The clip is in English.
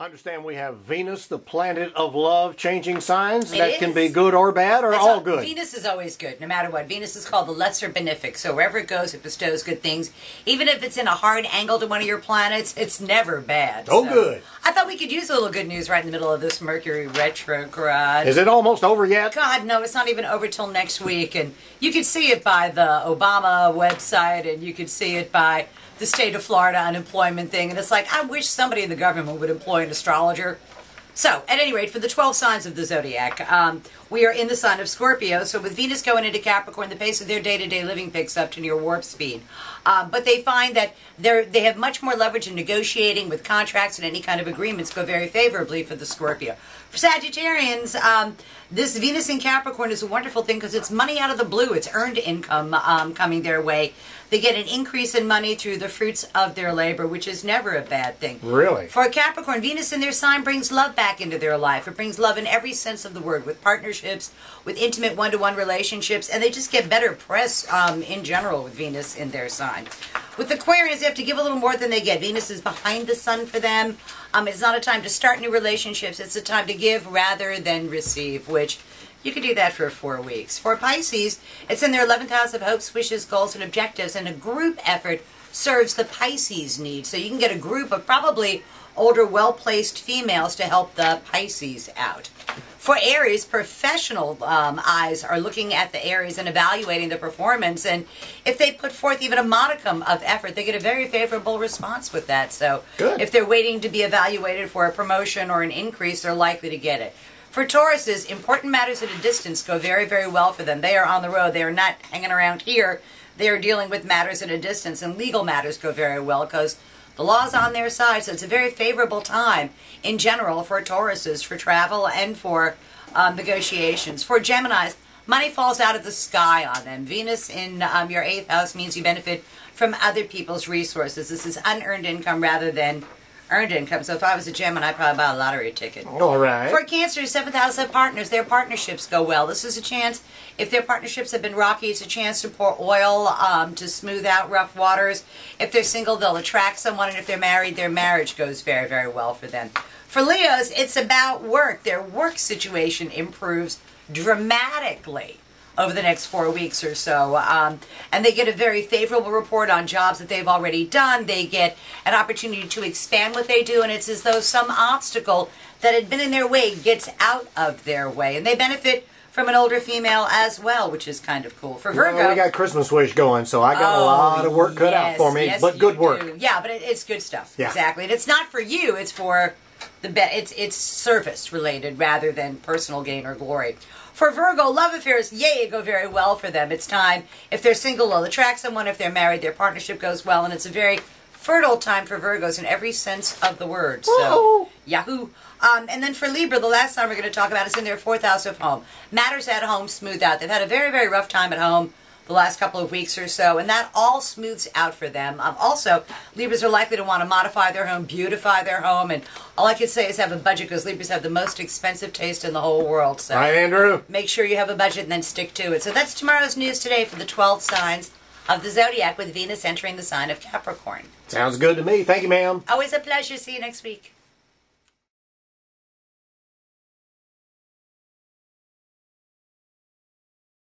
understand we have Venus, the planet of love, changing signs. It that can be good or bad or all all- good. Venus is always good, no matter what. Venus is called the lesser benefic, so wherever it goes, it bestows good things. Even if it's in a hard angle to one of your planets, it's never bad. Oh, So, good. I thought we could use a little good news right in the middle of this Mercury retrograde. Is it almost over yet? God, no, it's not even over till next week. And you can see it by the Obama website, and you can see it by the state of Florida unemployment thing. And it's like, I wish somebody in the government would employ an astrologer. So, at any rate, for the 12 signs of the zodiac, um, we are in the sign of Scorpio. So, with Venus going into Capricorn, the pace of their day to day living picks up to near warp speed. Um, but they find that they have much more leverage in negotiating with contracts and any kind of agreements go very favorably for the Scorpio. For Sagittarians, um, this Venus in Capricorn is a wonderful thing because it's money out of the blue. It's earned income um, coming their way. They get an increase in money through the fruits of their labor, which is never a bad thing. Really? For a Capricorn, Venus in their sign brings love back into their life. It brings love in every sense of the word, with partnerships, with intimate one-to-one relationships, and they just get better press um, in general with Venus in their sign. With Aquarius, they have to give a little more than they get. Venus is behind the sun for them. Um, it's not a time to start new relationships. It's a time to give rather than receive, which you could do that for four weeks. For Pisces, it's in their 11th house of hopes, wishes, goals, and objectives, and a group effort serves the Pisces needs. So you can get a group of probably older, well placed females to help the Pisces out. For Aries, professional um, eyes are looking at the Aries and evaluating the performance. And if they put forth even a modicum of effort, they get a very favorable response with that. So Good. if they're waiting to be evaluated for a promotion or an increase, they're likely to get it. For Tauruses, important matters at a distance go very, very well for them. They are on the road. They are not hanging around here. They are dealing with matters at a distance, and legal matters go very well because the law's on their side. So it's a very favorable time in general for Tauruses for travel and for um, negotiations. For Geminis, money falls out of the sky on them. Venus in um, your eighth house means you benefit from other people's resources. This is unearned income rather than earned income. So if I was a Gemini, I'd probably buy a lottery ticket. All right. For Cancer, seventh house of partners, their partnerships go well. This is a chance. If their partnerships have been rocky, it's a chance to pour oil um, to smooth out rough waters. If they're single, they'll attract someone, and if they're married, their marriage goes very, very well for them. For Leos, it's about work. Their work situation improves dramatically over the next four weeks or so. Um, and they get a very favorable report on jobs that they've already done. They get an opportunity to expand what they do, and it's as though some obstacle that had been in their way gets out of their way. And they benefit from an older female as well, which is kind of cool. For Virgo, Well, we got Christmas wish going, so I got a Oh, lot of work cut out for me, yes, but good work. do. Yeah, but it, it's good stuff. Yeah. Exactly. And it's not for you, it's for the be- it's it's service related rather than personal gain or glory. For Virgo, love affairs, yay, go very well for them. It's time. If they're single, they'll attract someone. If they're married, their partnership goes well, and it's a very fertile time for Virgos in every sense of the word. So. Yahoo! Um, and then for Libra, the last time we're going to talk about is in their fourth house of home. Matters at home smooth out. They've had a very, very rough time at home the last couple of weeks or so, and that all smooths out for them. Um, also, Libras are likely to want to modify their home, beautify their home, and all I can say is have a budget because Libras have the most expensive taste in the whole world. So Right, Andrew? make sure you have a budget and then stick to it. So that's tomorrow's news today for the 12 signs of the zodiac with Venus entering the sign of Capricorn. Sounds good to me. Thank you, ma'am. Always a pleasure. See you next week.